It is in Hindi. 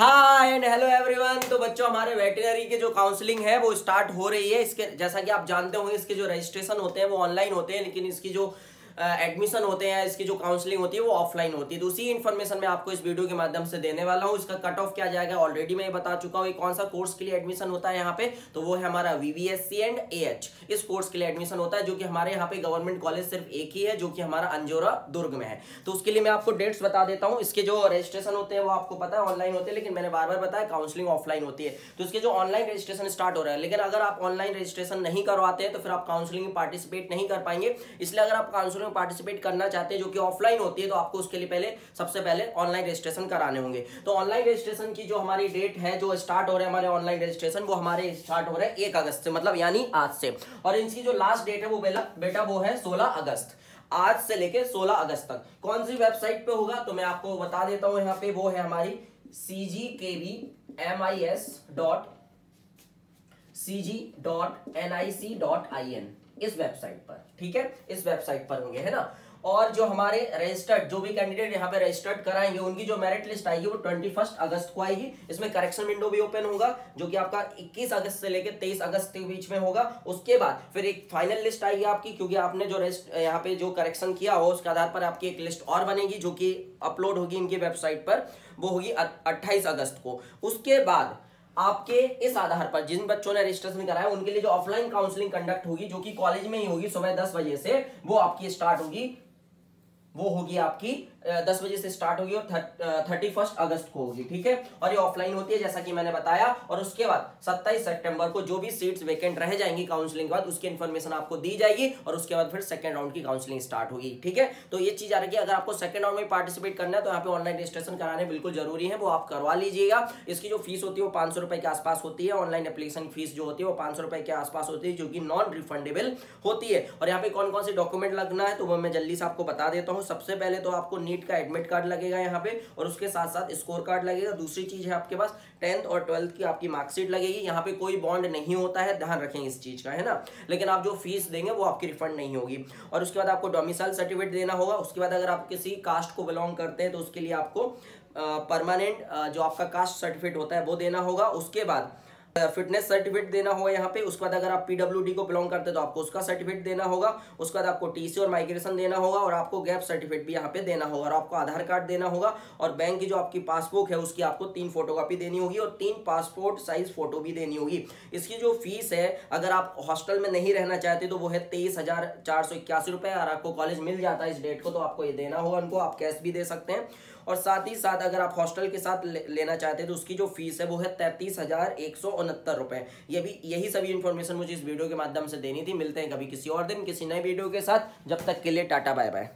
हाय एंड हेलो एवरीवन तो बच्चों, हमारे वेटनरी के जो काउंसलिंग है, वो स्टार्ट हो रही है। इसके, जैसा कि आप जानते होंगे, इसके जो रजिस्ट्रेशन होते हैं, वो ऑनलाइन होते हैं, लेकिन इसकी जो एडमिशन होते हैं, इसकी जो काउंसलिंग होती है, वो ऑफलाइन होती है। तो उसी इन्फॉर्मेशन मैं आपको इस वीडियो के माध्यम से देने वाला हूँ। इसका कट ऑफ़ क्या जाएगा ऑलरेडी मैं बता चुका हूँ कौन सा कोर्स के लिए एडमिशन होता है यहाँ पे। तो वो है हमारा वीवीएससी एंड ए इस कोर्स के लिए एडमिशन होता है, जो कि हमारे यहाँ पे गवर्नमेंट कॉलेज सिर्फ़ एक ही है, जो कि हमारा अंजोरा दुर्ग में है। तो उसके लिए मैं आपको डेट्स बता देता हूँ। इसके जो रजिस्ट्रेशन होते हैं, वो आपको पता है ऑनलाइन होते हैं, लेकिन मैंने बार बार बताया काउंसलिंग ऑफलाइन होती है। तो इसके जो ऑनलाइन रजिस्ट्रेशन स्टार्ट हो रहा है, लेकिन अगर आप ऑनलाइन रजिस्ट्रेशन नहीं करवाते हैं तो फिर आप काउंसलिंग में पार्टिसिपेट नहीं कर पाएँगे। इसलिए अगर आप काउंसलिंग में पार्टिसिपेट करना चाहते हैं जो कि ऑफलाइन होती है तो आपको उसके लिए पहले, सबसे पहले ऑनलाइन रजिस्ट्रेशन कराने होंगे। तो ऑनलाइन रजिस्ट्रेशन की जो हमारी डेट है, जो स्टार्ट हो रहा है हमारे ऑनलाइन रजिस्ट्रेशन वो हमारे स्टार्ट हो रहा है एक अगस्त से मतलब यानी आज से। और इनकी जो लास्ट डेट है, वो बेटा, वो है सोलह अगस्त। आज से लेके 16 अगस्त तक। कौन सी वेबसाइट पे होगा तो मैं आपको बता देता हूँ, यहाँ पे वो है हमारी C G K B M I S dot C G dot N I C dot I N इस वेबसाइट पर, ठीक है? इस वेबसाइट पर होंगे, है ना? और जो हमारे रजिस्टर्ड जो भी कैंडिडेट यहाँ पे रजिस्टर्ड कराएँगे, उनकी जो मेरिट लिस्ट आएगी, वो ट्वेंटी फ़र्स्ट अगस्त को आएगी। इसमें करेक्शन विंडो भी ओपन होगा, जो कि आपका 21 अगस्त से लेकर 23 अगस्त के बीच में होगा। उसके बाद फिर एक फाइनल लिस्ट आएगी आपकी, क्योंकि आपने जो यहाँ पे जो करेक्शन किया हो, उसके आधार पर आपकी एक लिस्ट और बनेगी, जो कि अपलोड होगी इनकी वेबसाइट पर। वो होगी अट्ठाईस अगस्त को। उसके बाद आपके इस आधार पर, जिन बच्चों ने रजिस्ट्रेशन कराया, उनके लिए जो ऑफलाइन काउंसलिंग कंडक्ट होगी, जो कि कॉलेज में ही होगी, सुबह दस बजे से, वो आपकी स्टार्ट होगी। वो होगी आपकी दस बजे से स्टार्ट होगी और थर्टी फ़र्स्ट अगस्त को होगी, ठीक है? और ये ऑफलाइन होती है, जैसा कि मैंने बताया, और उसके बाद सत्ताईस सितंबर को जो भी सीट्स वेकेंट रह जाएँगी काउंसलिंग के बाद, उसकी इन्फॉर्मेशन आपको दी जाएगी, और उसके बाद फिर सेकंड राउंड की काउंसलिंग स्टार्ट होगी, ठीक है? तो ये चीज़ आ रही है, अगर आपको सेकंड राउंड में पार्टिसिपेट करना है तो यहाँ पे ऑनलाइन रजिस्ट्रेशन कराने बिल्कुल ज़रूरी है, वो आप करवा लीजिएगा। इसकी जो फ़ीस होती है, वो पाँच के आसपास होती है ऑनलाइन एप्लीकेशन फ़ीस जो होती है, वो पाँच के आसपास होती है, जो कि नॉन रिफंडेबल होती है। और यहाँ पे कौन कौन से डॉक्यूमेंट लगना है तो वो मैं जल्दी से आपको बता देता हूँ। सबसे पहले तो आपको नीट का एडमिट कार्ड लगेगा यहाँ पे, और उसके साथ साथ स्कोर कार्ड लगेगा। दूसरी चीज़ है आपके पास टेंथ और ट्वेल्थ की आपकी मार्कशीट लगेगी। यहाँ पे कोई बॉन्ड नहीं होता है, ध्यान रखेंगे इस चीज़ का, है ना? लेकिन आप जो फ़ीस देंगे, वो आपकी रिफंड नहीं होगी। और उसके बाद आपको डोमिसाइल सर्टिफिकेट देना होगा। उसके बाद अगर आप किसी कास्ट को बिलोंग करते हैं तो उसके लिए आपको परमानेंट जो आपका कास्ट सर्टिफिकेट होता है, वो देना होगा। उसके बाद फिटनेस सर्टिफिकेट देना होगा यहाँ पे, उसके बाद अगर आप पीडब्ल्यूडी को बिलोंग करते हैं तो आपको उसका सर्टिफिकेट देना होगा, उसके बाद आपको टीसी और माइग्रेशन देना होगा, और आपको गैप सर्टिफिकेट भी यहाँ पे देना होगा, और आपको आधार कार्ड देना होगा, और बैंक की जो आपकी पासबुक है, उसकी आपको तीन फोटोकॉपी देनी होगी, और तीन पासपोर्ट साइज़ फ़ोटो भी देनी होगी। इसकी जो फ़ीस है, अगर आप हॉस्टल में नहीं रहना चाहते तो वो है तेईस हज़ार और आपको कॉलेज मिल जाता है इस डेट को तो आपको ये देना होगा उनको, आप कैश भी दे सकते हैं। और साथ ही साथ अगर आप हॉस्टल के साथ लेना चाहते हैं तो उसकी जो फ़ीस है, वो है तैतीस हज़ार एक सौ उनहत्तर रुपए। ये भी, यही सभी इन्फॉर्मेशन मुझे इस वीडियो के माध्यम से देनी थी। मिलते हैं कभी किसी और दिन, किसी नए वीडियो के साथ। जब तक के लिए टाटा बाय बाय